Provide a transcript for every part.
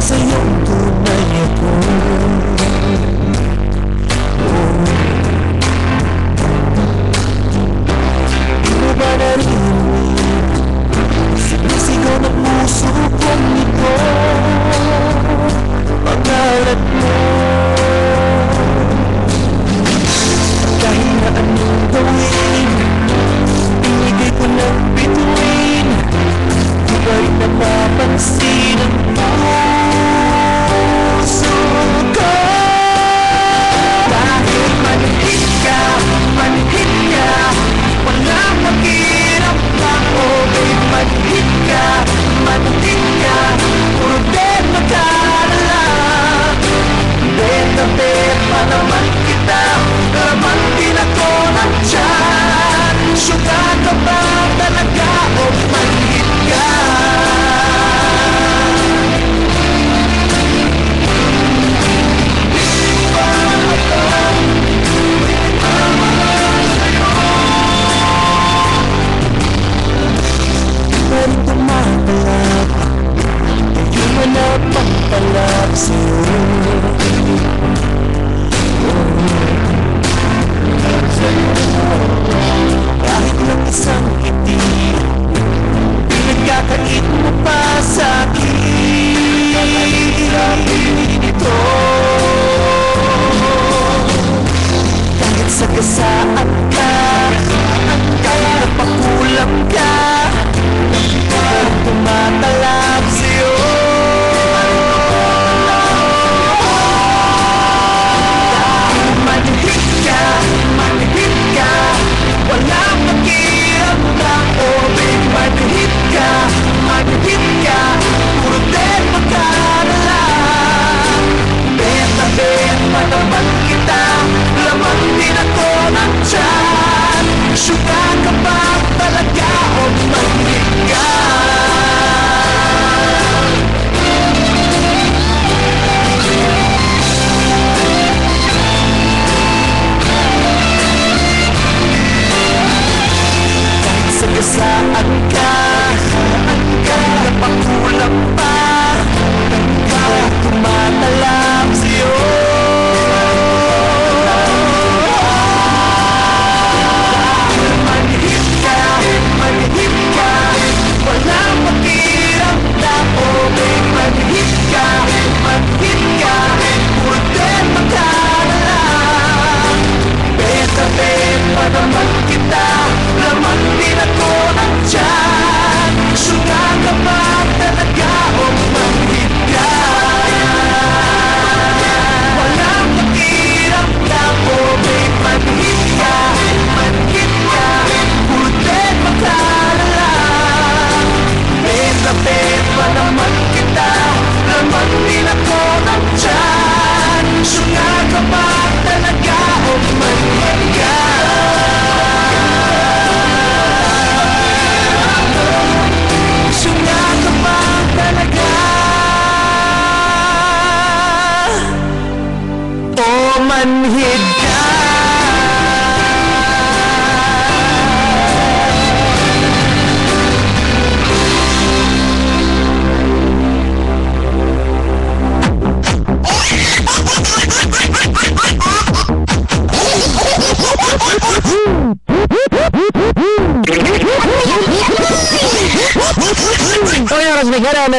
Senhor.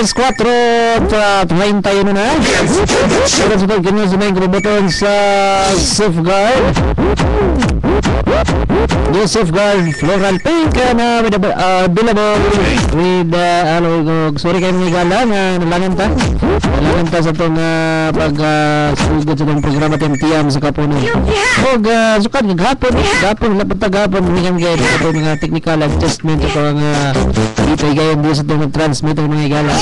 3, 4, 31. Na. Oras ito, ganyan sa mga kababaton sa Safeguard. Yung Safeguard Floral Pink na uh, available with, uh, ano, sorry kayo mga gala nga nalangan ta. Nalangan ta sa itong uh, pag uh, sugod sa itong programa TMTM sa kapuno. Og, uh, sukat, gagapon, gagapon, lapat na gagapon, hindi kami gaya ito mga technical adjustment ito ang uh, dito gayon din sa itong transmit ang mga gala.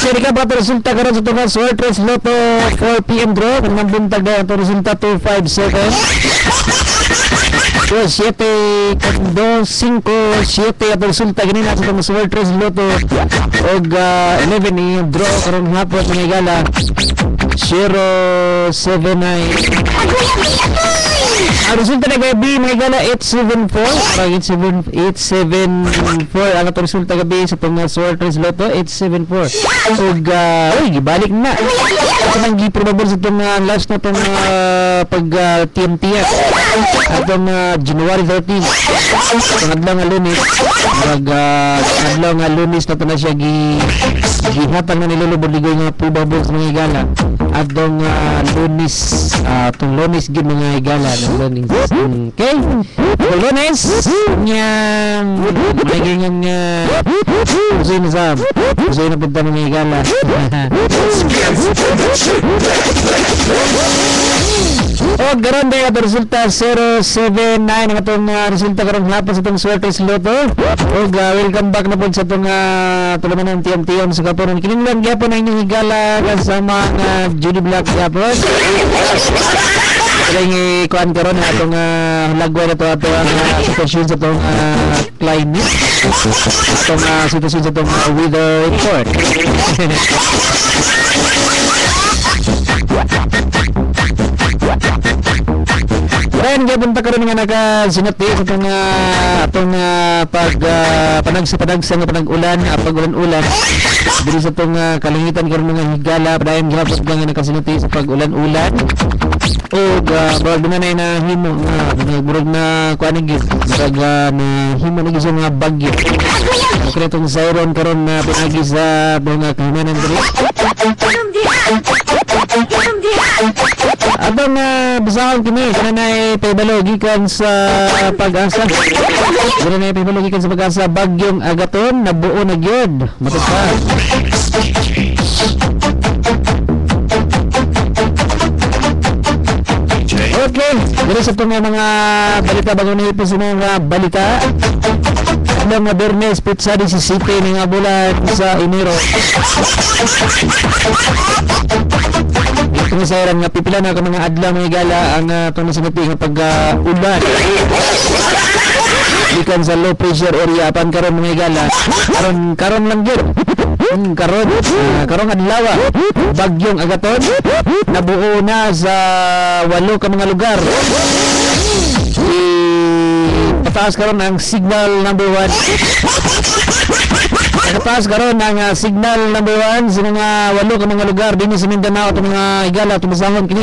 Kasi ka ba resulta karon sa itong Sword Race Lotto 4pm draw, kung nambuntag na ito resulta 257. So, 7, 2, 5, 7 at resulta ganina sa itong Sword Race Lotto og uh, 11 ni draw. Karon hapon mga gala 079 Ang resulta na gabi, mga gala, 874. Parang 87 874. Ang ato resulta gabi sa itong uh, sorters loto, 874. Ug, uh, uy, gibalik na. Ito nang gi-probable sa itong uh, last na itong uh, pag uh, TMT atong uh, January 13. Itong adlaw nga lunes. Mag, uh, adlaw nga lunes na na siya gi gihatag na nilulubod ligoy nga probable sa mga igala. Atong uh, lunes, uh, itong lunes gid mga igala ng lunes. Okay? Itong lunes, nga malagay nga Usoy na sa Usoy na punta mga igala. O garon ba yung resulta 079 ang atong uh, resulta karong hapon sa itong swerte sa loto. O uh, welcome back na po sa itong uh, tulaman ng TM-TM sa kaponon. Kining lang gyapon ang inyong higala kasama nga Judy Black gyapon. Kaya nga ikuan karon ang atong uh, lagwa na to ato ang uh, sitwasyon sa itong uh, climate. Atong uh, sitwasyon sa itong uh, weather report. Ryan, gabon ta karon nga naka sinati sa itong atong uh, pag uh, panagsa panagsa nga panag-ulan, pag-ulan-ulan. Diri sa itong uh, kalangitan karon mga higala, padayon gihapon nga nakasinati sa pag-ulan-ulan. O uh, bawal na na himo nga murag na kuan gid, murag uh, na himo na sa mga bagyo. Okay itong Zyron karon na pinagi sa mga kahimanan diri. Abang uh, basahon kini kana na paybalo gikan sa pag-asa. Kana na paybalo gikan sa pag-asa bagyong agaton nabuo na gyud. Matud pa. Okay, dito sa itong mga balita bago na ito sa mga balita. Alam nga Bernes, pizza di si City nga bulan sa Enero. Kung sa nga pipila na ako mga adlaw mga gala ang uh, nasinati nga pag-ulan. Gikan sa low pressure area apan karon mga gala. Karon karon lang gyud. Hmm, karon uh, karon adlaw bagyong agaton nabuo na sa walo ka mga lugar. Pataas karon ang signal number 1. Pataas karon ang uh, signal number 1 sa mga walo ka mga lugar dinhi sa Mindanao at mga igala tumasahon kini.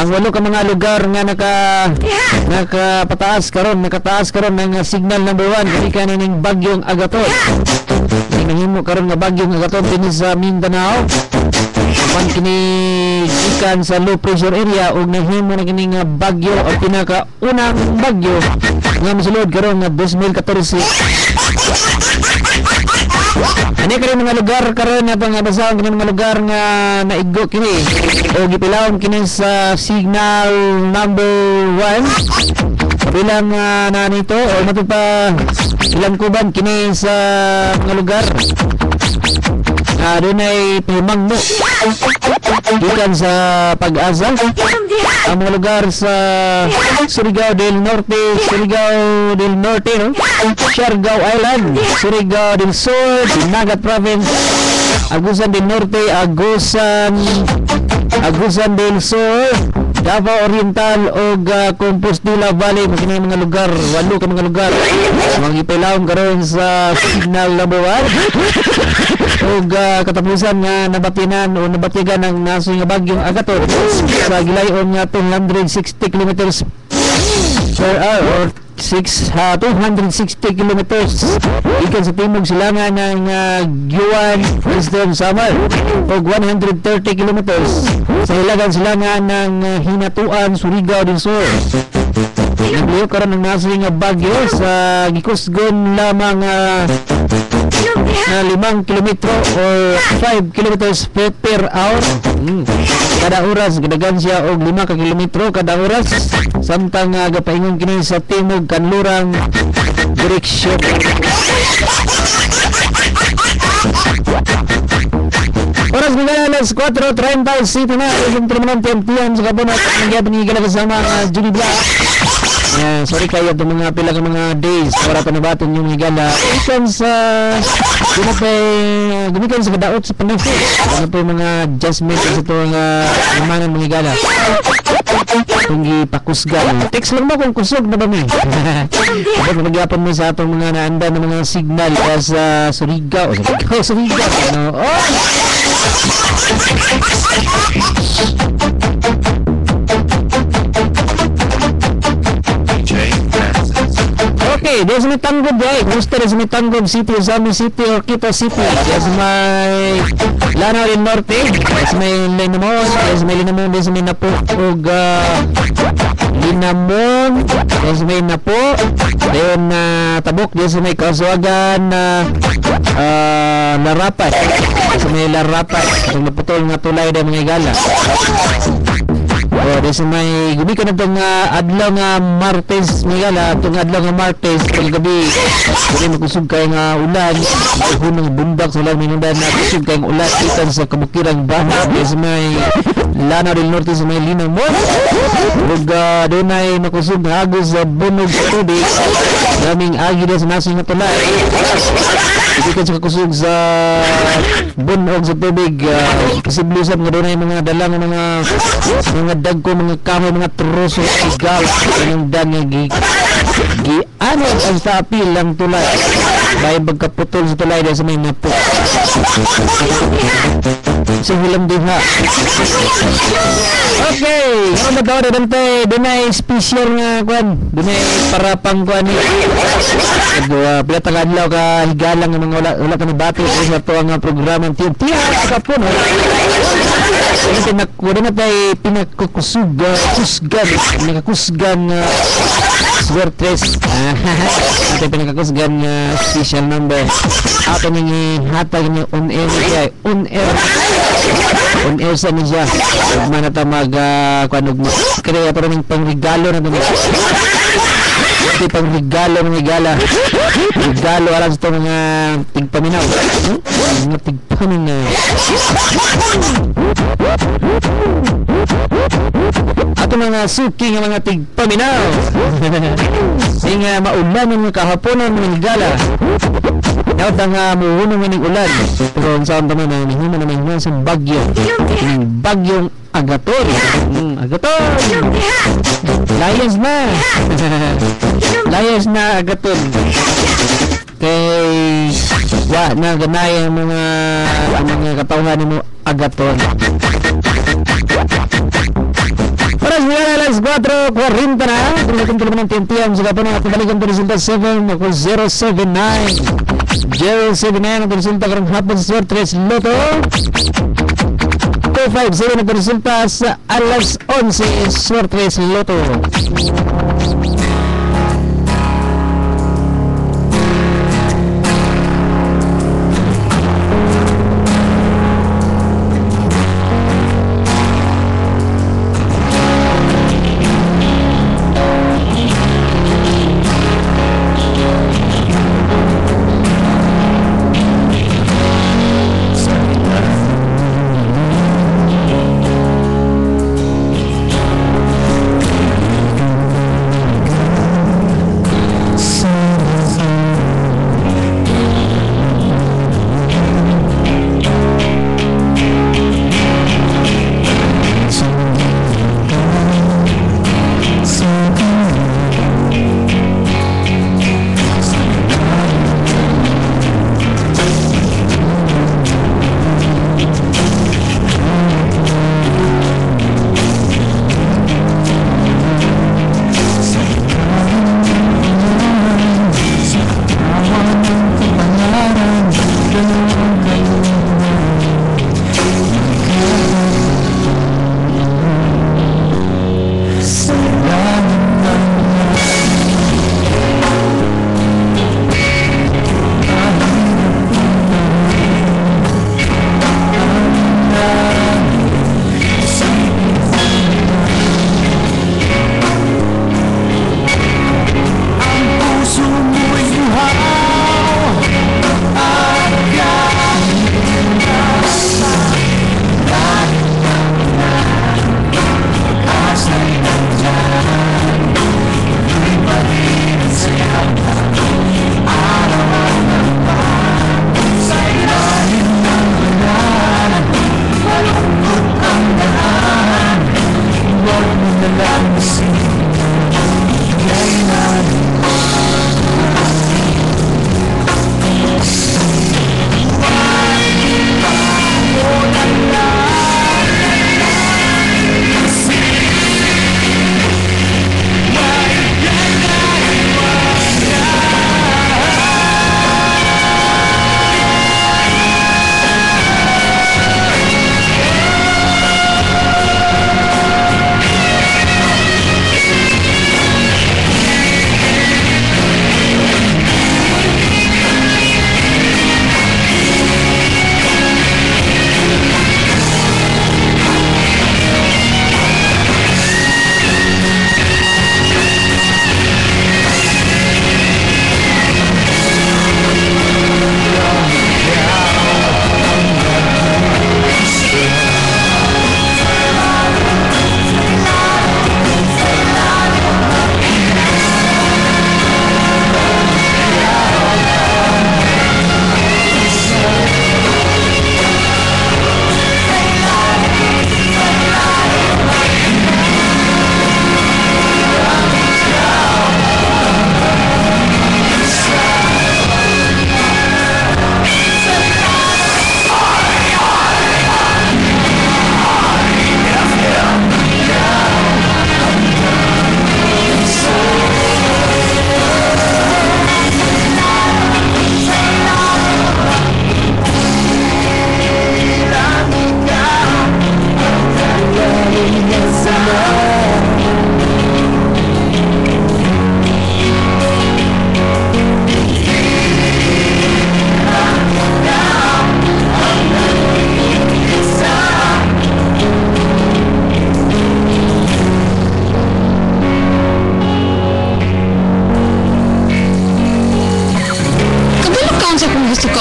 ang walo ka mga lugar nga naka nakapataas karon nakataas karon ang uh, signal number 1 kani kaning bagyong agaton. Nahimo karon nga bagyong agaton dinhi sa Mindanao. Pan kini gikan sa low pressure area ug nahimo na kini nga bagyo o pinaka unang bagyo nga misulod karon nga 2014. Ani kini mga lugar karon nga pangabasahon kini mga lugar nga naigo kini. O gipilawon kini sa signal number 1 bilang uh, na nito o mato pa ilang kuban kini sa mga lugar. Uh, doon ay pimang mo gikan sa pag-asa ang mga lugar sa Surigao del Norte Surigao del Norte no? Siargao Island Surigao del Sur Dinagat Province Agusan del Norte Agusan Agusan del Sur Davao Oriental o uh, Compostela Valley mga mga lugar walo ka mga lugar. Mga ipilawon karon sa signal number 1 o uh, katapusan nga nabatinan o nabatigan ng naso nga bagyong agaton sa gilayon nga 260 kilometers per hour. or 6 uh, 260 kilometers. Ikan sa timog silangan ng uh, Guan Eastern Samar o 130 kilometers. Sa hilagan silangan ng uh, Hinatuan Surigao del Sur Nagliyo karon ng nasa nga bagyo sa gikusgon lamang uh, na limang kilometro or 5 kilometers per, hour. Mm. kada oras gadagan siya og 5 ka kilometro kada oras. Samtang uh, kini sa timog kanlurang direksyon. Oras mga alas 4.30 City na Yung terminal tempian sa kabunat Nagyapin nga gala kasama uh, Julie Black Yeah, sorry kayo itong mga pila ka mga days para panabaton yung higala. Ikan sa ginapay gumikan sa kadaot sa panahon. Ano po yung mga adjustment sa ito nga uh, mga higala. kung gipakusgan. Text lang mo kung kusog na ba mi. Dapat magyapon mo sa atong mga naanda ng mga signal ka sa Surigao. Surigao, Surigao. Ano? Oh! There's ay. Gusto there's may tanggod city, Zami City or Quito City. There's may Lanao del Norte. There's may Linamon. There's may Linamon. There's may Napo. Ug uh, Linamon. There's may Napo. Then uh, Tabok. There's may Kaswagan na uh, Larapat. There's may Larapat. Itong naputol nga tulay ng mga igala. Oh, desa may gabi ka na itong uh, adlaw nga Martes Mayala, itong adlaw nga Martes pag gabi, kaya magkusog kayo nga ulan. May hunang bundak sa lang minundan na kusog kayong ulan. Itan sa kabukirang bahay desa may Lanao del Norte sa may Linang mo ug uh, doon ay makusog nga agos sa bunog sa tubig. Daming agi na sa nasong nga tulay hindi ka sa kakusog sa bunog sa tubig uh, kasi blusab nga doon ay mga dalang mga mga dagko mga kahoy mga troso igal kanang dan nga gi gi ano ang sa apil lang tulay. Bay pagkaputol sa tulay sa may napo sa hilang diha okay. Ano ba tawag dante dunay special nga kwan. Dunay para pang kwan. Ni uh, pila taga adlaw ka higalang nga wala wala ka ni bati. Sa to ang programa tiyan tiyan ka po no kasi wala na tayo pinakakusug uh, kusgan. Pinakakusgan uh, swertres ito pinakakusgan uh, special number. Ato nang hatag niya on air niya on air sa niya ug man ta mag uh, kuan og kaya para ning pangregalo na to ito pang ng igala regalo alam sa mga tigpaminaw. Hmm? mga tigpaminaw ato mga suki nga mga tigpaminaw. Sing uh, maulan ng mga kahaponan ng igala Dapat ang uh, muhunong ng ulan. Pero ang saan naman na nihuna na may sa bagyo. Yung bagyong agator mm, agator layas na. Layas na agaton. Kay wa na ganay ang mga ang mga katawhan mo agaton Oras mo yan, alas 4.40 na. Tuloy-tuloy naman ng TNTM. Sila po na pabalikan po resulta 7 ako 079. 079 ang resulta karang hapon sa Swerte 3 Loto. 257 ang resulta sa alas 11 Swerte 3 Loto.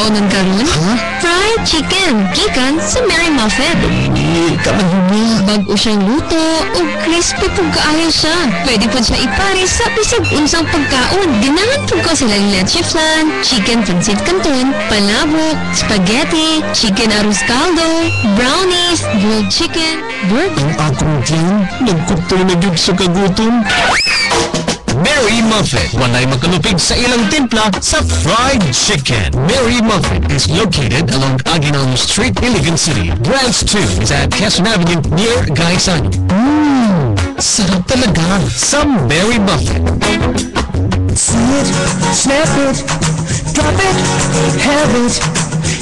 Grilled chicken, gikan sa Mary Muffet. Hindi ka mahimik. Bago siyang luto o crispy po kaayo siya. Pwede po siya ipare sa bisag unsang pagkaon. Ganahan po ko sila leche flan, chicken pancit canton, palabok, spaghetti, chicken arroz caldo, brownies, grilled chicken, burger. Ang akong tiyan, nagkutoy na yun sa kagutom. Mary Muffet, walay makalupig sa ilang timpla sa fried chicken. Mary Muffet is located along Aguinaldo Street, Iligan City. Branch 2 is at Quezon Avenue near Gaisan. Mmm, sarap talaga sa Mary Muffet. See it, snap it, drop it, have it.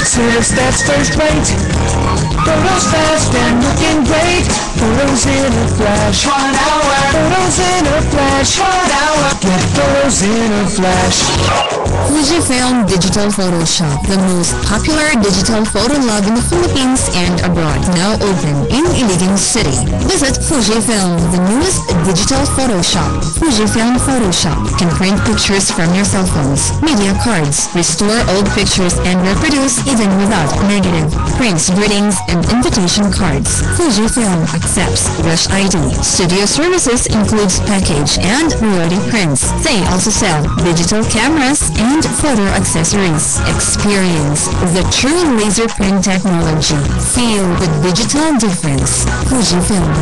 Service that's first rate. Photos fast and looking great. Photos in a flash. One hour. Photos in a flash. One hour. Get photos in a flash. Fujifilm Digital Photoshop, the most popular digital photo lab in the Philippines and abroad, now open in Iligan City. Visit Fujifilm, the newest digital Photoshop. Fujifilm Photoshop can print pictures from your cell phones, media cards, restore old pictures and reproduce even without negative, prints greetings and invitation cards. Fujifilm accepts Rush ID. Studio services includes package and royalty prints. They also sell digital cameras and photo accessories. Experience the true laser print technology. Feel the digital difference. Fujifilm.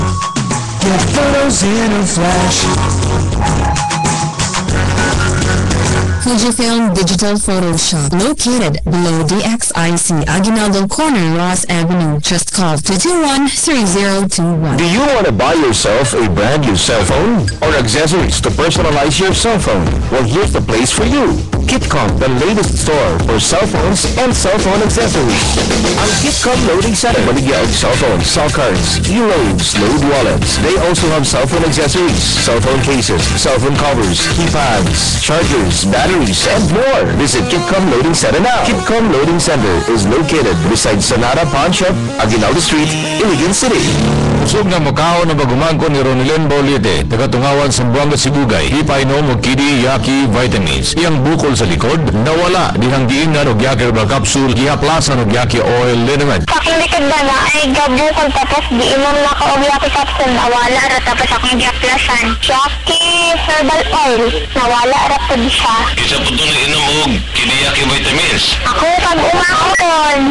Get photos in a flash. Fujifilm Digital Photoshop. Located below DXIC Aguinaldo Corner, Ross Avenue. Just call 221-3021. Do you want to buy yourself a brand new cell phone or accessories to personalize your cell phone? Well, here's the place for you. Kitcom, the latest store for cell phones and cell phone accessories. Ang Kitcom Loading Center, maligya ang cell phones, cell cards, e-loads, load wallets. They also have cell phone accessories, cell phone cases, cell phone covers, keypads, chargers, batteries, and more. Visit Kitcom Loading Center now. Kitcom Loading Center is located beside Sonata Pawn Shop, Aguinaldo Street, Iligan City. Usog na mukhaon na bagumangko ni Ronilyn Bolite, tagatungawan sa Buanga Sibugay, ipainom og kidi yaki vitamins. Iyang bukol sa likod, nawala dihang giingan og yaki herbal capsule, gihaplasan og yaki oil liniment. Akong likod na na ay gabukol tapos imong na ka og yaki capsule nawala ra tapos akong giaplasan. Yaki herbal oil nawala ra pud siya. Isa po ito inom og kidi yaki vitamins. Ako pag umakon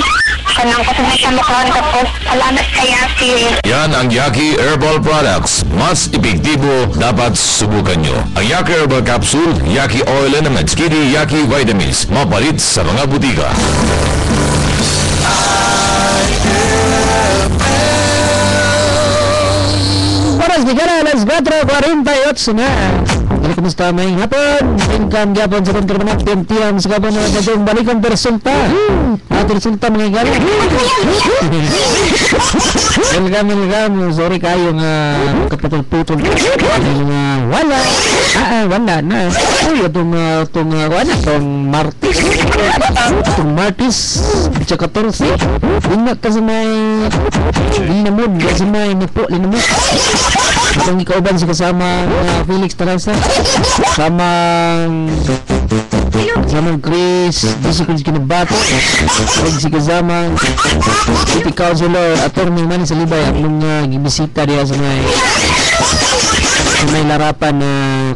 kanang ko sa siya mukhaan tapos salamat sa yaki. Yan ang Yaki Herbal Products. Mas epektibo, dapat subukan nyo. Ang Yaki Herbal Capsule, Yaki Oil Elements, Kidi Yaki Vitamins. Mapalit sa mga butika. Oras na, alas 4.48 na. Ano kumusta may hapon? Income gapon sa kontrabanak, pintiyan sa gapon na gagawin balikan per resulta. At resulta mga gala. welcome, welcome. Sorry kayo nga kaputol-putol. Nga wala. Ah, ah, wala na. Uy, itong, uh, itong, uh, wala, itong Martis. Itong Martis. Bitsa 14. Ingat ka sa may linamod. Sa may napo, linamod. Itong ikauban sa kasama uh, Felix Tarasa. Samang Samang Chris, di si Chris Kinabato, ug si kasamang City Councilor Attorney Manny Salibay ang mga gibisita diya sa may sa may larapan na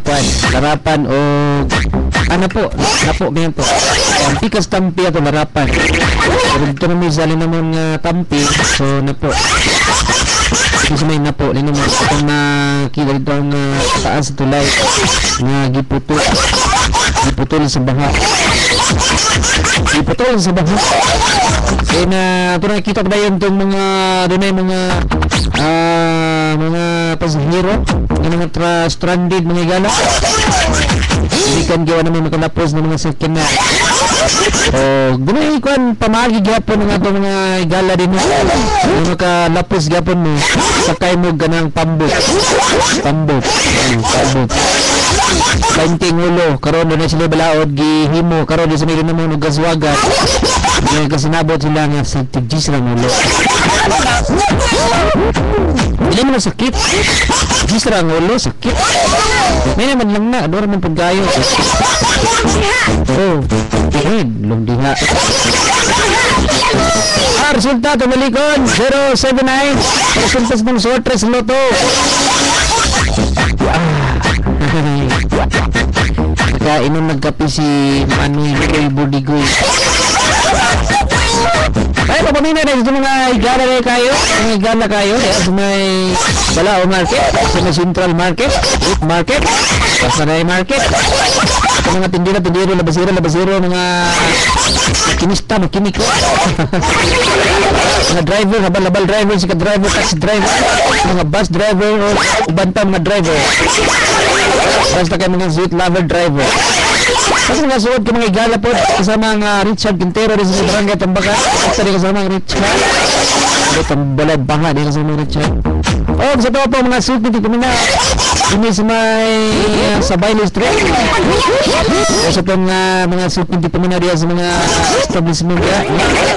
kwan, larapan o ano po, napo ganyan po. Ang pikas tampi ato larapan. Pero dito naman sa naman nga tampi, so napo. Kasi may napo, lino mo itong nakita dito ang uh, taas tulay nga giputo giputol sa baha giputol sa baha kaya na ito nakikita ko na yun itong mga doon ay mga ah mga pasahero? Yung mga tra stranded mga gala hindi kan gawa naman makalapos ng mga sakyan na. O doon ay kwan pamagi gyapon ng ato mga gala din mo yung makalapos gyapon mo sakay mo ganang pambot pambot Ano, pambot Kainting ulo, karon doon na sila balaod, gihimo, karon doon sa meron naman ng gaswagat. Ngayon kasi nabot sila nga sa tigjis lang ulo. Hindi mo sakit. Tigjis lang ulo, sakit. May naman lang na, adora man pagkayo. Oh, ay, lumdiha. Ah, resulta, tumalikon, 079. Resulta sa mga sortres loto. Ah, Kainom nagkape si Manoy Boy Budigoy. Ay, papamina na sa mga igala na kayo. Mga igala kayo. Sa may Balao Market. Sa may Central Market. Market. Pasanay Market. Sa mga tindira, tindiro, labasiro, labasiro, mga kinista, makiniko. mga driver, habal-habal driver, sika driver, taxi driver, mga bus driver, o uban pa mga driver. Basta kayo mga sweet lover driver. Kasi mga suot ko mga igala po kasama ang ah, Richard Quintero rin sa barangay Tambaka. At rin kasama ang Richard. Ito tambalay banga din kasama ang Richard. Oh, sa to po mga suot nito kami na ini sa may ah, sa Bailey Street. O sa pong ah, mga suot nito kami na riyan sa mga establishment ya.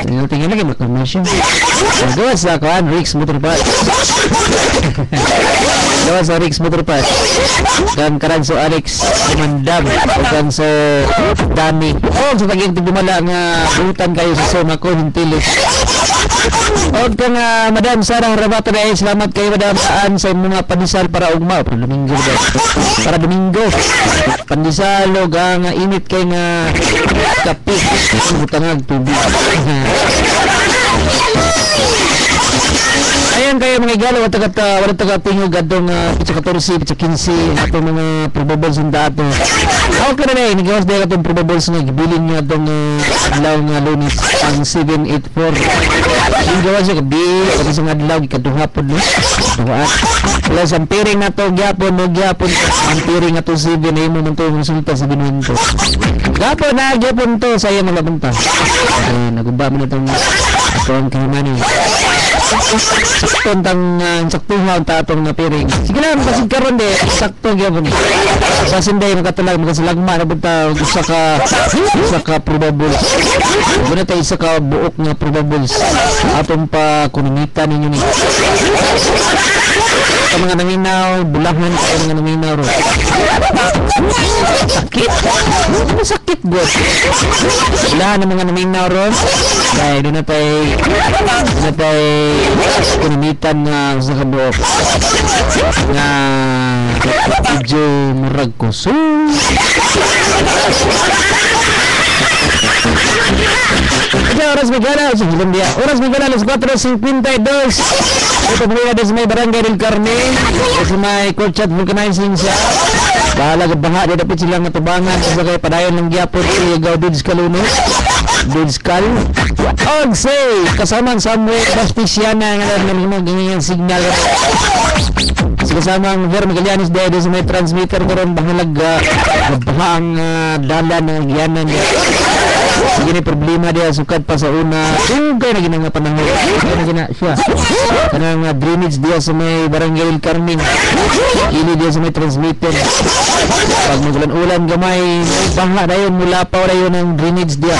Tingnan tingnan lagi commercial. Gawa sa kuan Rix Motor Parts. Gawa sa Rix Motor Parts. Dan karan so Alex Kumandam Ugan so Dami. O sa taging tigumala nga Butan kayo sa Soma ko Hintilis O ka nga Madam Sarah Rabata na eh, Salamat kayo Madam Saan sa mga pandisal para ugma. Para Domingo? Para Domingo. Pandisal o nga init kay nga Kapi Butangag tubig Ayan kayo mga igalo, wala taga ta, wala taga tingog atong uh, pitsa 14, pitsa 15, atong mga probables ng dato. Ako ka na na eh, nagawas dahil atong probables nga, gibilin niya atong uh, adlaw nga lunes, ang 784. Yung gawas siya, kabi, kasi sa adlaw, ikaduha po no. Duhaan. Wala sa piring na to, gyapon, no, gyapon, ang piring na to 7, na imo man to, ang resulta sa binuhin to. Gyapon na, gyapon to, saya mga punta. Okay, nagumba mo na itong, ito ang kahimani sakto tang uh, sakto nga ang tatong na piring. Sige lang, kasi karon de sakto gyapon. Sa sinday makatulag makasalagma na bunta usa ka usa ka probables. Muna tayo isa ka buok nga probables. Atong pa kunimita ninyo ni. Sa mga nangingaw, bulahan sa mga nangingaw ro. Sakit. Ano sakit god? Bulahan ng mga nangingaw ro. Dahil doon na tayo doon na tayo kunimitan nga sa kabuok nga medyo murag ko so Ito oras magana sa. Oras magana alas 4.52. Ito po nga sa may barangay del Carmen. Sa may Corchat vulcanizing siya. Bahala ka baha. Po silang natubangan. Sa kay padayon ng gaw Dudes Kaluno. Dudes Kal. Og say, kasama ang Samuel Baspiciana nga mga ganyan signal. Sa kasama ang Ver Magallanes dahil sa may transmitter karon bahalag uh, baha ang uh, dalan ng giyanan niya. Sige ni problema dia sukat pa sa una. Sugay na ginang nga panahon. Sugay na gina siya. Kanang uh, drainage dia sa may barangay El Carmen. Ili dia sa may transmitter. Pag magulan-ulan gamay, may baha na yun. Mula pa yun ang drainage dia.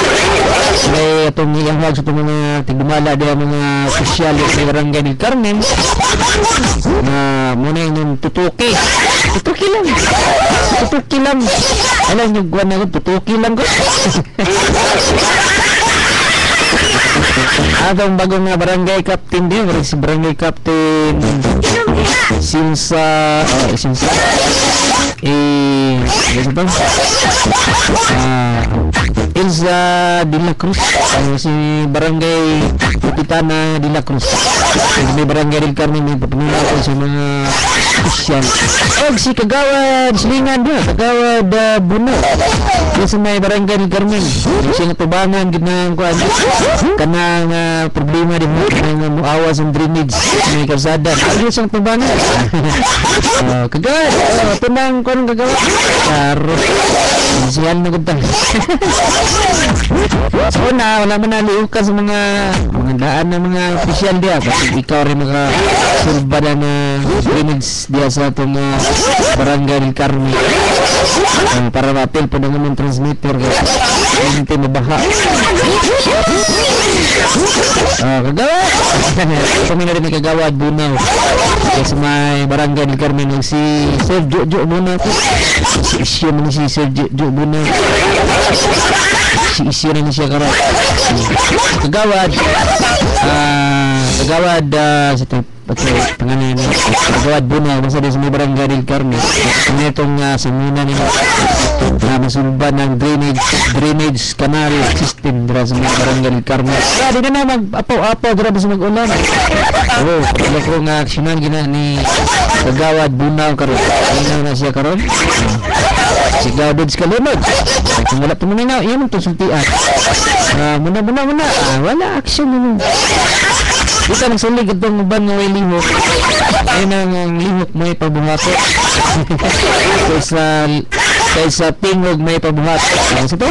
May itong iyang sa itong mga tigdumala dia mga opisyal sa barangay El Carmen. Na muna yung tutuki. Tutuki lang. Tutuki lang. Alam niyo, guwan na ko, tutuki lang ko. Atong bagong nga barangay captain din, wala si barangay captain Sinsa, oh, Sinsa. Eh, ano ba? Ah, Ilsa de la Cruz, ah, si barangay Kapitana de la Cruz. Kasi may barangay rin kami, may papamila ko sa mga Christian. Og si Kagawad, silingan dia, Kagawad uh, Buno. Dia sa may barangay ni Carmen. Siya nga tubangan, ginang kuan kanang uh, problema din mo, kanang uh, muawas ang drainage may kalsada. Ano siyang tubangan? uh, Kagawad, uh, tunang kuan Kagawad. Karo. Siyan na gud ta. so na, wala man naliukan sa mga mga daan ana mga opisyal dia kasi ikaw rin maka sulba na na drainage dia sa atong uh, barangay del Carmen uh, para ma-appeal po ng among transmitter kasi hindi mabaha Ah, kagawad kami na rin may kagawad bunaw kasi may barangay del Carmen yung si Sir Jojo muna po si isyo man si Sir Jojo bunaw si isyo na ni siya karon kagawad ah kagawad ah sa tip Okay, pangalan ni Kagawad Bunaw, basta din sa may barangay del Carmen. Kanya itong uh, simuna nila na masulba ng drainage drainage canal system dira sa mga barangay Carmen. Ah, di na na mag-apaw-apaw dira sa mag-ulan. Oo, wala ko nga aksyonan gina ni Kagawad Bunaw karon. Ano na siya karon? Sigaw din sa kalimod. Kung wala na, yun ang tusultian. Ah, muna, muna, muna. Ah, wala action mo. Kita nagsulig itong ban nga may lihok. Ayun ang ang lihok may pabuhato. kaysa kaysa tingog may pabuhat. Ano sa to?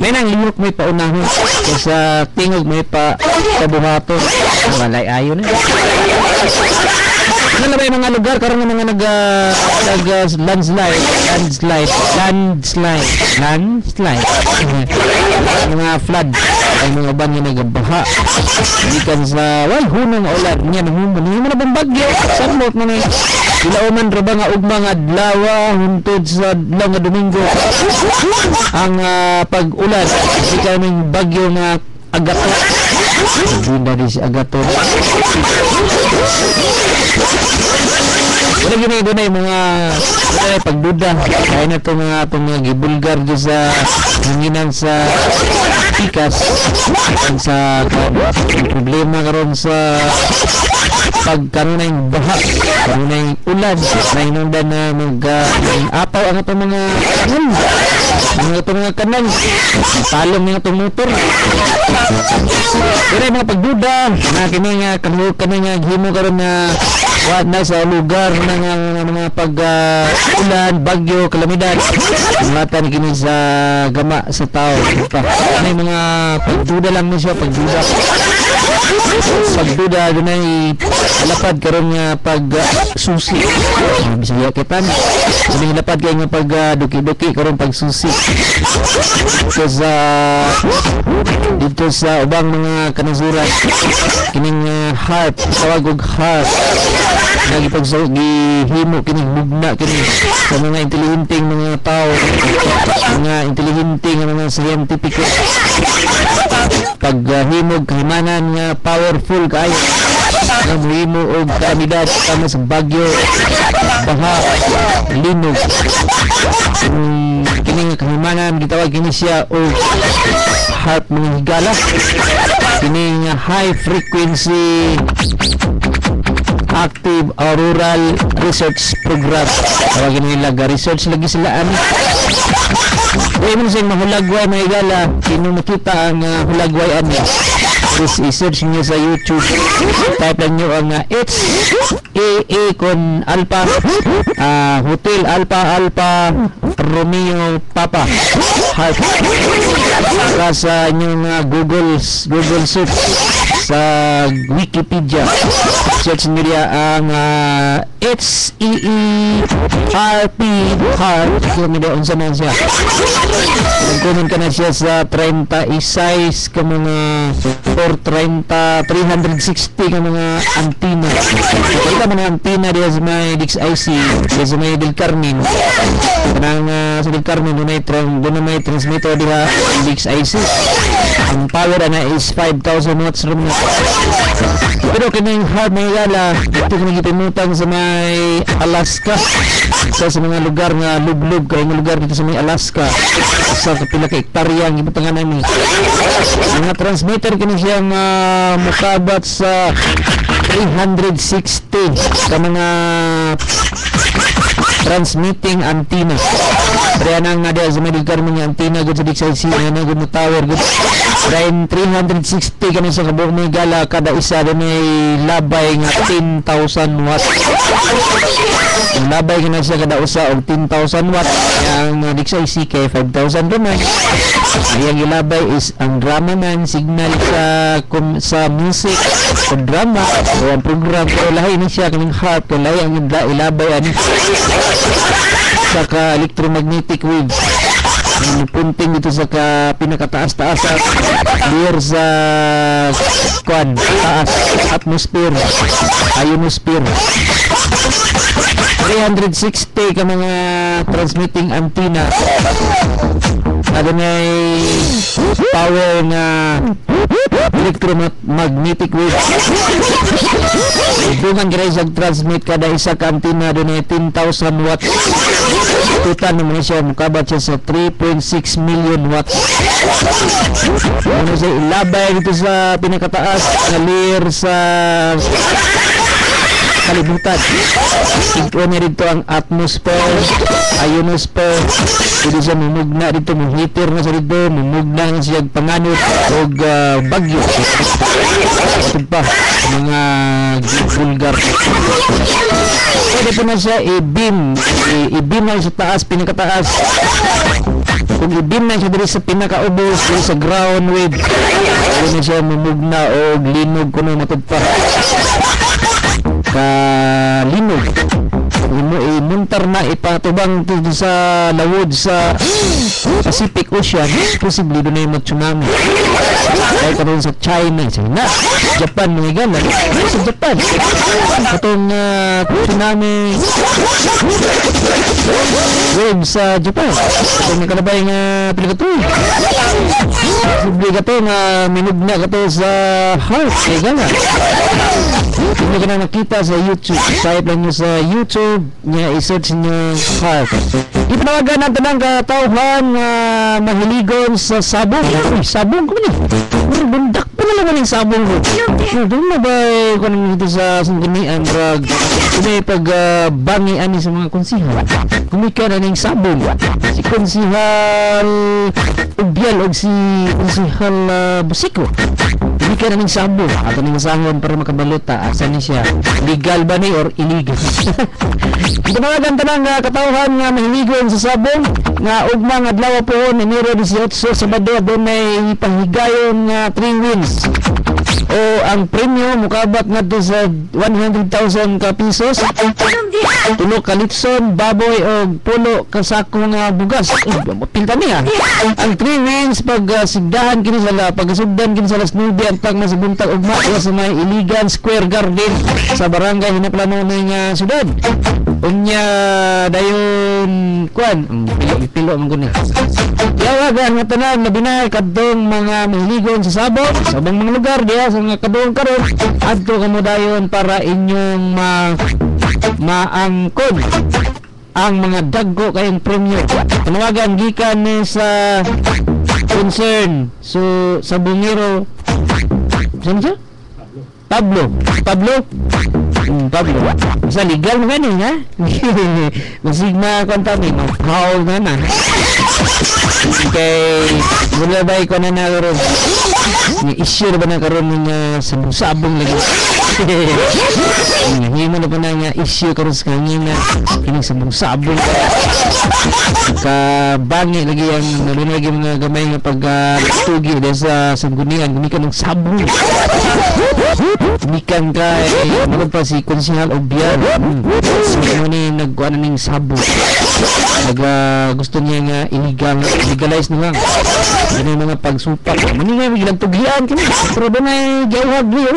may nang lihok may paunahon. Kaysa tingog may pa pabuhato. Walay ayo na. Ano na ba yung mga lugar karon ng mga nag uh, nag uh, landslide, landslide, landslide, landslide. mga flood ay mga ban nga nagabaha. Gikan sa wal hunong ulan niya nang humon. Hindi mo na bang bagyo. Sabot mo ni Ilauman ra ba nga ugma nga adlaw huntod sa adlaw nga Domingo. Ang ah, pag-ulan si kaming bagyo nga agato. Hindi na si agato. Wala gini doon ay mga wala ay pagduda. Kaya na ito mga itong mga gibulgar dyan sa hanginan sa pikas. Sa problema karon sa pagkanunay baha, kanunay ulan, na inundan na mag uh, apaw ang itong mga kanal. Ang itong mga kanal. Palong ng itong motor. Pero ay mga pagduda na kini nga kanu kani nga himo karon na wa na sa lugar nga nga mga pag ah, ulan, bagyo, kalamidad. Ingatan kini sa gama sa tao. May mga pagduda lang mo siya, pagduda. Pagduda dunay lapad karon nga pag ah, susi. Bisaya kitan. Sabi lapad kay nga pag ah, duki-duki karon pag susi. Dito sa dito sa ubang mga kanasuran kining uh, heart tawag og heart nagipag sa gihimo kining mugna kini sa mga intelihenteng mga tao mga intelihenteng mga scientific pag uh, himog kahimanan nga powerful kaayo nga mohimo og kaamidad kamo sa bagyo baha linog. Um, kini nga kahimanan gitawag kini siya og heart mga higala. Kini nga high frequency active auroral research program. Tawagin nila ga research. Lagi sila ani Kaya mo sa mahulagway mga igala kino ang uh, hulagway ani is i-search nyo sa YouTube. Type lang nyo ang uh, H A A con Alpha ah, Hotel Alpha Alpha Romeo Papa. Heart saka sa inyong uh, Google Google search sa Wikipedia. Search diya ang uh, H E E R P. Heart. Kung hindi unsa man siya? Nagkunan ka na siya sa 36 ka mga 430 360 ka mga antina kaya ka mga antina diya sa may DXIC diya sa may Del Carmen. Kanang uh, sa Del Carmen doon ay tran- doon na may transmitter diya DXIC ang power na is 5,000 watts rin na pero kining hard na igala dito kami gitimutan sa may Alaska. Sa sa mga lugar nga lublub kay mga lugar dito sa may Alaska. Sa kapila ka hektarya ang ibutangan namin mga transmitter kini siya nga mukabat sa 360 ka mga transmitting antenna Kaya nang nga sa Medil Carmen nga antina gud sa C nga na gud tower gud. Rain 360 kani sa kabuok ni gala kada isa din ay labay nga 10,000 watt. Ang labay kana siya kada usa og 10,000 watt. Kaya ang Diksay C kay 5,000 naman. Ang ilabay is ang drama man signal sa kum, sa music o drama o ang program pero lahi ni siya kaning harp kay lahi ang ila- ilabay ani sa ka electromagnetic waves ang punting dito sa ka pinakataas-taas sa near sa kwan taas. Atmosphere. Ionosphere. 360 ka mga transmitting antenna. Na power na electromagnetic waves Dungan gira sa transmit kada isa ka antenna. Doon ay 10,000 watts total naman siya mukabat siya sa 3.6 million watts. Ano siya ilabay dito sa pinakataas na layer sa kalibutan. Ito niya dito ang atmosphere, ionosphere. Pwede siya mumugna dito, muhitir na sa dito, mumugna na siya panganot o bagyo. Ito pa, mga vulgar. Pwede po na siya i-beam, i-beam na sa taas, pinakataas. Kung i-beam na siya dito sa pinakaubos, sa ground wave, pwede na siya mumugna o linog kuno matod pa kalinog imo imuntar na ipatubang dito sa lawod sa Pacific Ocean. Posible doon na yung tsunami. Dahil karoon sa China. China. Japan mga ganan sa Japan. Itong uh, tsunami wave sa Japan itong nakalabay nga pinakatuloy posible ka to nga minugna ka to sa heart mga ganan hindi ka na nakita sa YouTube. Type lang nyo sa YouTube niya i-search nyo heart. Ipanawagan ang katauhan nga mahiligon sa sabong. Uy, sabong ko. Uy, bundak pa na naman yung sabong ko. Doon na ba eh, kung ano dito sa sanggunian drug. Kung pag uh, bangi ani sa mga konsihal. Kumika na ng sabong. Si konsihal Ubyal o si konsihal uh, Busiko. Kumika na ng sabong. Ato ng sahon para makabalota. Asa ni siya? Legal ba ni or illegal? Ito mga ganda ng uh, katauhan nga mahiligon sa sabong nga ugma nga adlaw po Enero 18 Sabado doon ay pahigayon nga 3 wins o ang premyo mukabat nga to sa 100,000 ka pesos tulo ka baboy o pulo ka sako nga bugas. Pinta niya. Ang 3 wins pag uh, sigdahan kini sa la pagkasugdan kini sa las 9 ang tag na sa buntag ugma sa may Iligan Square Garden sa barangay Hinaplano ng uh, sudad unya dayon kuan pilo man kunya yawagan nga tanan na binay kadtong mga mahiligon sa sabong sabong mga lugar diya sa mga kadong karon. Adto kamo dayon para inyong ma maangkon ang mga dagko kayong premyo. Tanawagan gikan ni sa concern so sa bungiro. Saan siya? Pablo. Pablo? Hmm, Pablo. Sa legal mo ganin ha? Masigma kontami mag-haul na na. Kay mula ba ko na na karon ni issue ba na karon niya sa sabong lagi hindi mo na pa na nga issue karon sa kanya na kining sa sabong ka bangi lagi ang nalunan lagi mga gamay nga pag tugi dahil sa sanggunian. Gumikan ng sabong gumikan ka eh, ano pa si konsihal Obian ano ni nagkuha na ng sabong nag gusto niya nga illegal legalize na lang. Yan yung mga pagsupak mani nga bilang tuglian kini. Pero ba na gawag niyo?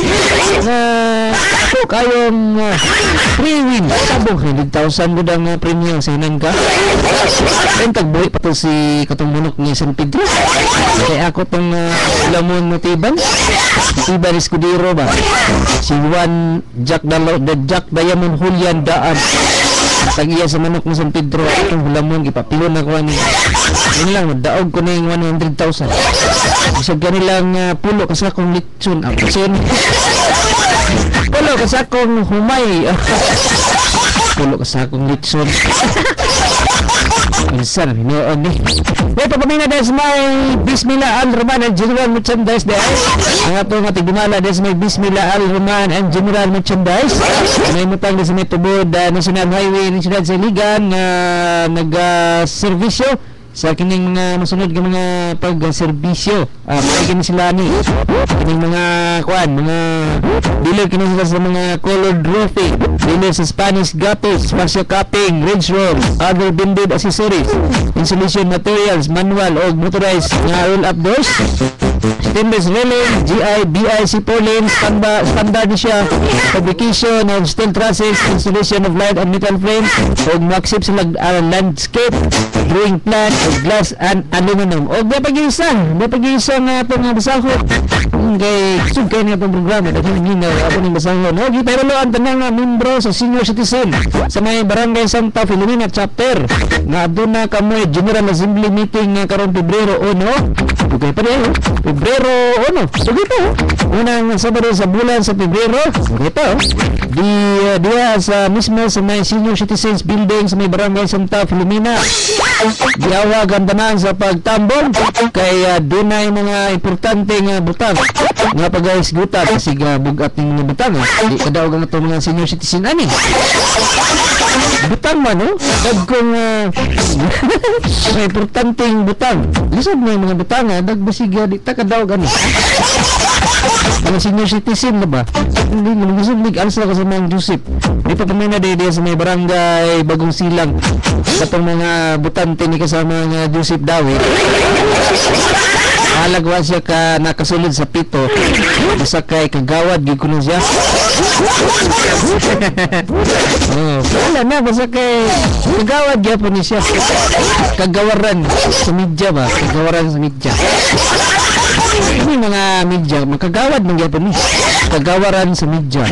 Na kayong uh, free win sabong 100,000 gud ang uh, premium sa hinan ka. Then tagbuhi pa si katong munok ni San Pedro. Kaya ako tong uh, lamon motiban motiban Escudero ba? Si Juan Jack Dalo the Jack Diamond Julian Daan. Tagiya sa manok ni San Pedro itong hulamon ipapilon ako ni yun lang daog ko na yung 100,000 bisag kanilang uh, pulo kasi akong litson ang pulo kasi akong humay pulo kasi akong litson Pinsan, hinuon ni. Ito pa na des may Bismillah Al Roman and General Merchandise des. Ang ato nga tigdumala des may Bismillah Al Roman and General Merchandise. May mutang des may tubod uh, National Highway National Saligan na nag-servisyo sa kining mga masunod nga mga pag-serbisyo. Ah, uh, kini sila ni kining mga kuan, mga dealer kini sila sa mga colored roofing, dealer sa Spanish gatos, fascia capping, ridge roll, other binded accessories, insulation materials, manual o motorized nga roll up doors. Stainless railing, GI, BI, C4 standard, standard siya, fabrication of steel trusses, installation of light and metal frame, o maksip sa lag- ah, landscape, drawing plan, glass and aluminum. O pag-isa, di pag-isa nga ito nga basahon. Hmm, Kay, sub kayo nga itong programa, hindi nga ako ng basahon. O, kita rin ang tanang nga membro sa senior citizen sa may barangay Santa Filomena chapter nga doon na kamoy General Assembly meeting nga karon Pebrero 1 Okay pa rin. Pebrero, ano? Sige pa. Unang Sabado sa bulan sa Pebrero. Okay pa. Di, uh, diya sa mismo sa may senior citizens building sa may barangay Santa Filomena. Diawag ang tanan sa pagtambong kay uh, na yung mga importante nga butang nga pag-aisgutan kasi uh, bugat ng mga butang. Eh. Di kadaog ang itong mga senior citizen ani. Butang man, no? Dagkong uh, may importanteng butang. Lisod na mga butang, ha? Dagbasiga, di ta kadaog ani. Mga senior citizen na ba? Hindi, mga gusto mig alsa ko sa mga Joseph. Di pa pamina day sa may barangay Bagong Silang. Katong mga butante ni kasama nga Joseph Dawi. Alagwa siya ka nakasulod sa pito. Basta kay kagawad, gid ko na siya. oh, wala na, basta kay kagawad gyapon ni siya. Kagawaran sa media ba? Kagawaran sa media. Ini mga media, makagawad ng ni. Kagawaran sa media.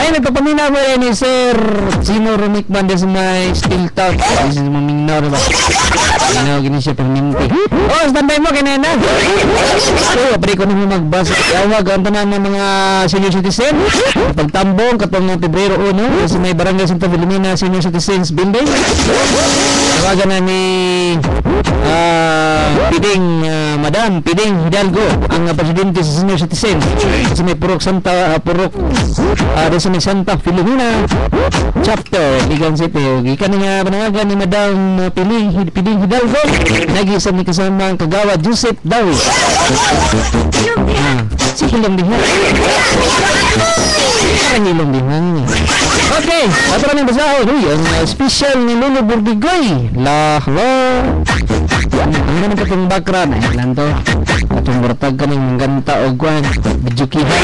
Ay, nagpapamina mo rin ni Sir Sino Rumikman sa may Steel Town. Ay, sa mga minor ba? Ano, gini siya perminti. Oh, standby mo, kinena. So, pwede ko naman magbasa. Awag ang tanan ng mga senior citizen. Pagtambong, katong ng Pebrero 1, sa may barangay Santa Filomena Senior Citizens Building. Tawagan na ni ah, Piding, ah, Madam Piding Hidalgo, ang ah, presidente sa senior citizen. Sa may Purok Santa, uh, Purok, uh, sa may Santa Filomena chapter, Ligan City. Gikan nga panangagan ni Madam Piling, Piding Hidalgo. Nag-isa ni kasama ang kagawa Joseph Dawi. Ah, si Hilong Dihan. Parang Hilong Dihan. Okay, ato na basahon. Uy, ang uh, special ni Lolo Burdigoy. La, la. Ang naman ka itong background. Ay, lang to. Atong mortag ka ng ganta o guwan. Bidyukihan.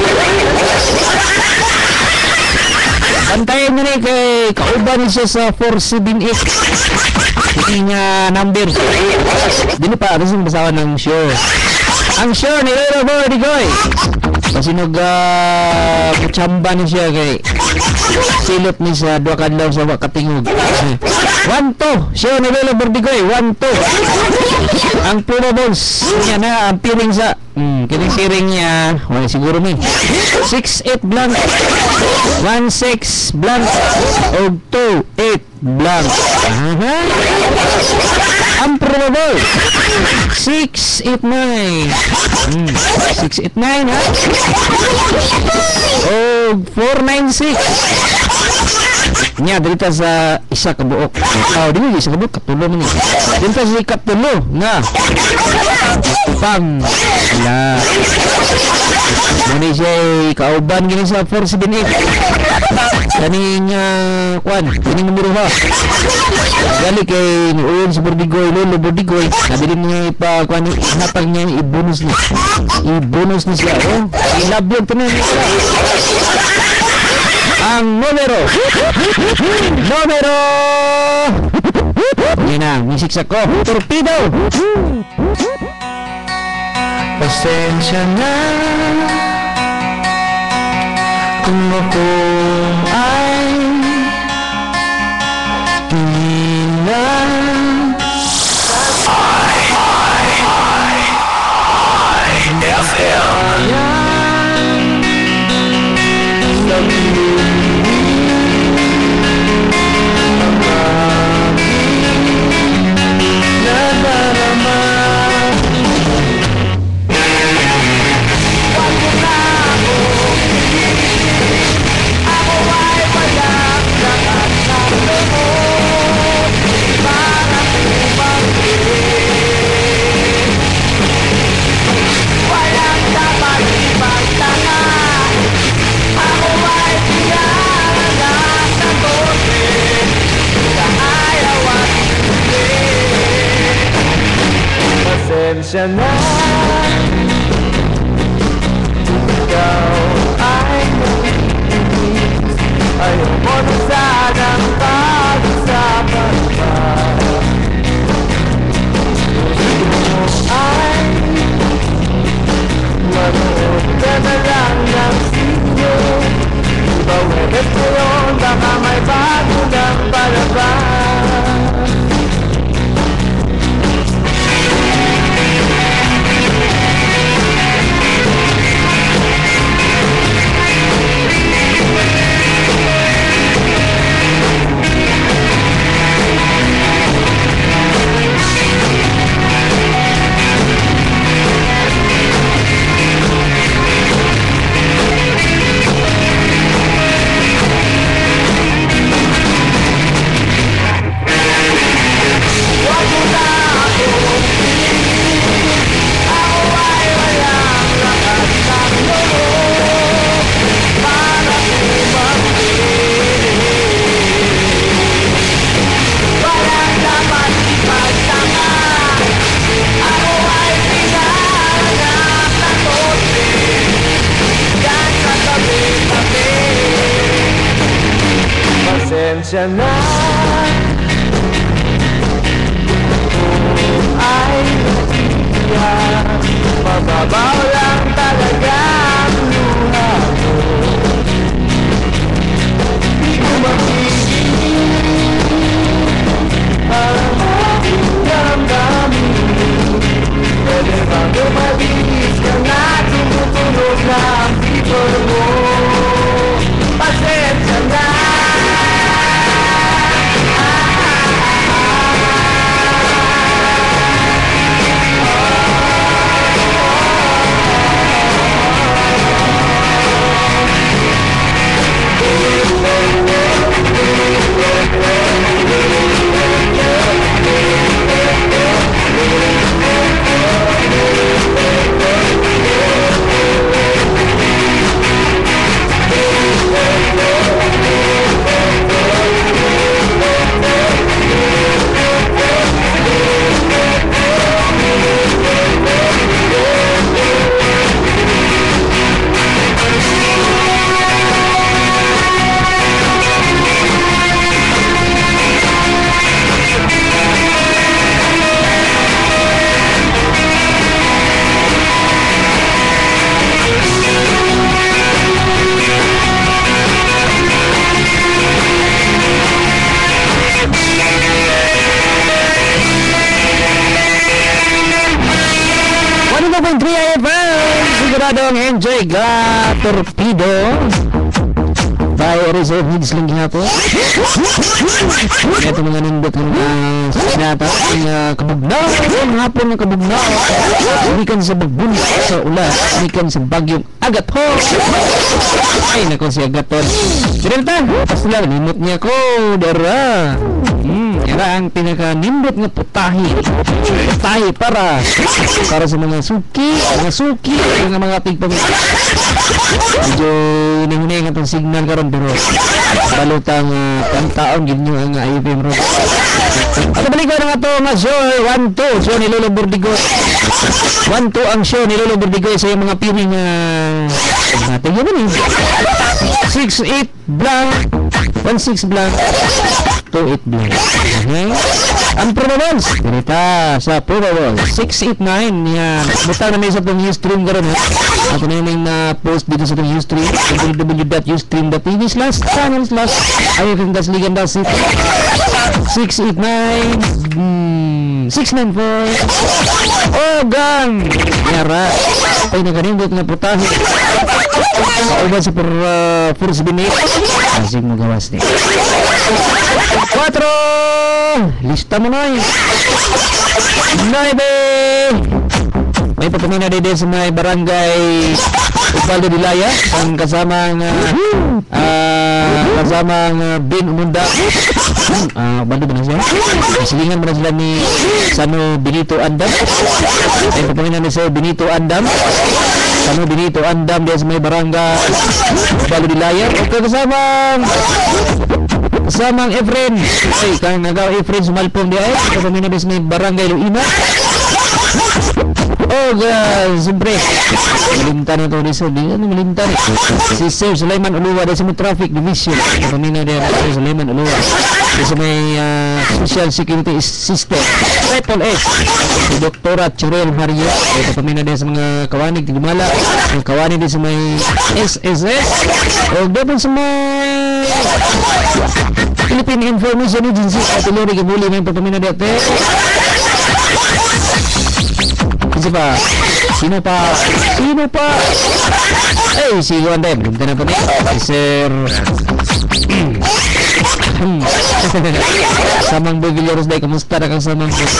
Bantayan mo ni kay kauban niya sa 478. Hindi niya number. Dili pa, ano yung basawan ng show. Ang show ni Lolo Burdigoy. Kasi nag uh, kutsamba ni siya kay silot ni sa dua kadlaw sa katingog. One to, siya ni Lolo Bordigoy, one to. Ang probables niya na ang piring sa kining piring niya, wala siguro ni. 6-8 blank, 1-6 blank, o 2-8 blank. Aha. Ang probable, 6-8-9. Hmm, 6-8-9 ha. O 4-9-6. Nya dito sa isa ka buok. Oh, dili isa ka buok katulo man. Dito sa ikatulo na. Pam. La. Muni siya kauban gini sa 478. Kaning uh, kwan, kaning numero ha. Gali kay uyon sa Bordigoy, lolo Bordigoy. Nabili niya pa kwan hatag niya i-bonus ni. I-bonus ni siya. Oh, ilabyon to na niya. Ang numero. Numero. Yan na, music sa ko. Torpedo. Pasensya na Kung ako Pasensya Pasensya na Ka, torpedo. By Reserve Needs lang hapon. Ito mga nindot ng sinata, uh, kabugnaw, ang hapon ng kabugnaw. Umikan sa bagbunta sa ulan, umikan sa bagyong. Ay, nako si agaton. Direta, pas lang, nimot niya ko, dara. Hmm, era ang pinaka-nimbot nga putahi. Putahi para para sa mga suki, mga suki, mga mga tigpang medyo hinihinay nga itong signal karon pero balutang uh, kantaon gid nyo ang IFM ron. At balik na nga to nga show 1-2 show ni Lolo Bordigo 1-2 ang show ni Lolo Bordigo sa mga piring uh, natin yun eh. 6-8 blank. 1-6 blank. 2-8 blank. Okay ang probables ganita sa probables 689 yan. Butang na may sa itong Ustream karon ha at na yung na post dito sa itong Ustream. Www.ustream.tv slash channel slash IFM das Ligan das City. 689 hmm, 694 oh gang! Yara ay naganindot nga putahe. Kauban sa per uh, first binit Asig mo gawas ni 4 Lista mo na eh 9 May patumina din sa may barangay Upaldo Dilaya ang kasamang uh, uh, kasamang uh, Bin Umunda ah bando ba na siya? Silingan ba na sila ni Sano Benito Andam. May patumina ni sa Benito Andam. Sano Benito Andam din sa may barangay Upaldo Dilaya o kasamang kasamang Efren. Ay kang nagaw Efren sumalpong di ay patumina din sa may barangay Luina Oh, uh, siyempre, malinta na to Rizal. Di ano malinta ni. Si Sir Sulaiman Uluwa dahil sa may traffic division. Kapamina din si Sir Sulaiman Uluwa. Dahil sa may ah, social security system. Triple S. Si Doktora Churel Mario. Dahil kapamina din sa mga kawanig, tigumala. Ang kawanig din sa may SSS. O doon sa may Philippine Information Agency. At ilori gimuli may papamina din. Kasi pa, sino pa? Sino pa? Ay, si Juan din. Ganda na pa niya. Si Sir... Samang Boy Villaros day, kamusta na kang Samang Boy?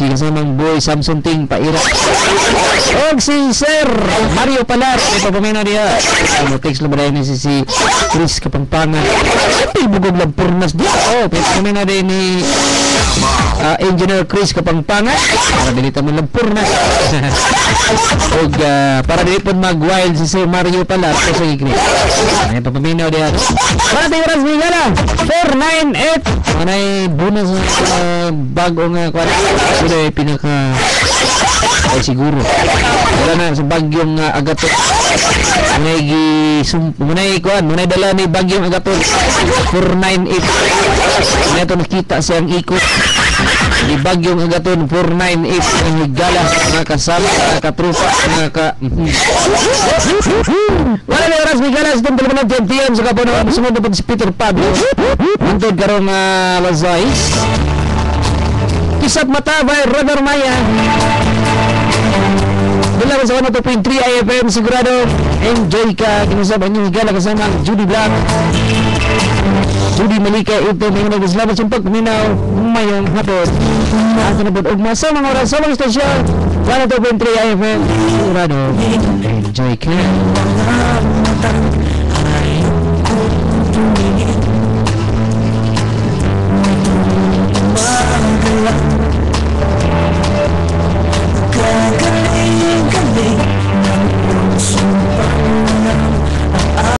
Si Samang Boy Samson Ting, paira. Og si Sir Mario Palar, ito pamina niya. Ano, text lang ba ni si, si Chris Kapangpangan. Ay, bugog lang purnas diya. Oh, pero pamina din ni ah, Engineer Chris Kapangpangan. Para dinita mo lang purnas. og ah, para dili po mag-wild si Sir Mario Palar. Ito sa Chris. Ay, papaminaw diya. Para tayo oras ni Gala. 498. Manay bonus uh, bagong uh, kwan. Sino ay pinaka ay siguro. Wala na sa bagyong uh, agatot. Munay gi munay kuan, munay dala ni bagyong agatot. 498. Neto nakita siyang ikot. Di bagyong agaton 498 ang higala mga kasama mga katrupa mga ka Mhm. wala na oras higala sa temple ng TNTM sa kapuno sumunod pa si Peter Pablo Antod karong uh, Lazais Kisap mata by Rodor Maya Ko sa 102.3 IFM sigurado enjoy ka. Kinusap ang higala kasama ang Judy Black Judy Malika ito may mga salamat sa pagpaminaw. Mayong hapon. At nabot og masa mga oras sa mga stasyon 102.3 IFM sigurado enjoy ka